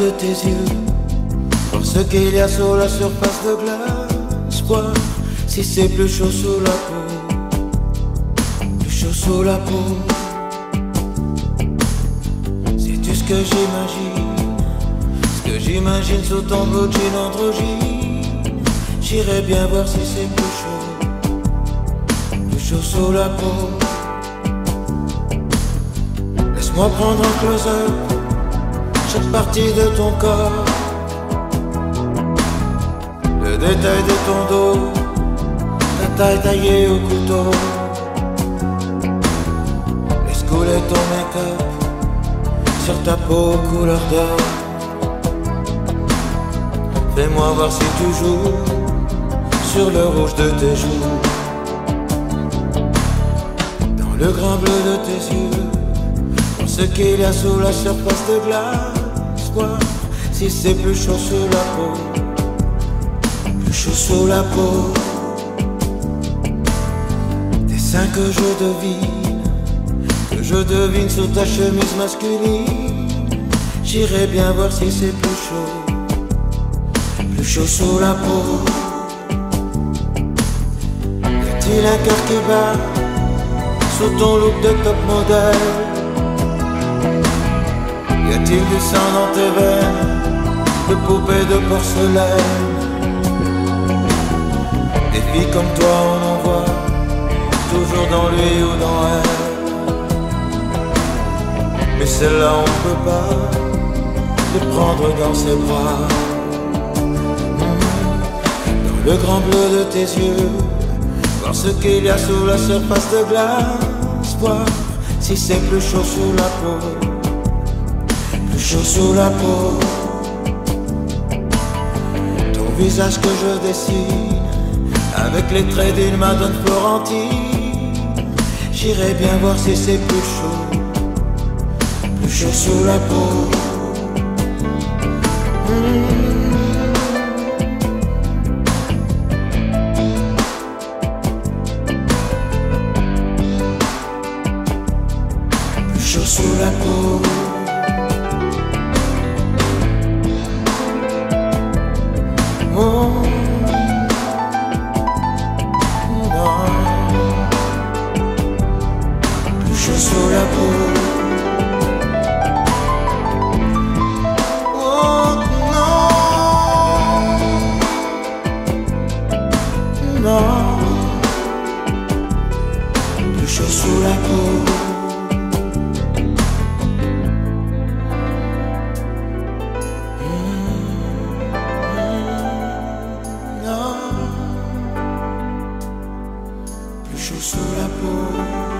de tes yeux, voir ce qu'il y a sur la surface de glace, voir si c'est plus chaud sous la peau, plus chaud sous la peau. Sais-tu ce que j'imagine, ce que j'imagine sous ton beau jean androgyne, j'irai bien voir si c'est plus chaud, plus chaud sous la peau. Laisse-moi prendre un close-up chaque partie de ton corps, le détail de ton dos, ta taille taillée au couteau. Laisse couler ton make-up sur ta peau couleur d'or. Fais-moi voir si tu joues sur le rouge de tes joues, dans le grand bleu de tes yeux ce qu'il y a sous la surface de glace, si c'est plus chaud sous la peau, plus chaud sous la peau. Des seins que je devine, que je devine sous ta chemise masculine, j'irai bien voir si c'est plus chaud, plus chaud sous la peau. Y a-t-il un cœur qui bat sous ton look de top modèle? Y a-t-il du sang dans tes veines De poupées de porcelaine Des filles comme toi on en voit Toujours dans lui ou dans elle Mais celle-là on peut pas Les prendre dans ses bras. Dans le grand bleu de tes yeux Voir ce qu'il y a sous la surface de glace. Voir si c'est plus chaud sous la peau chaud sous la peau. Ton visage que je dessine avec les traits d'une madone florentine. J'irai bien voir si c'est plus chaud, plus chaud sous la peau. Plus chaud sous la peau couché sous la peau. Mmh. Plus chaud sous la peau.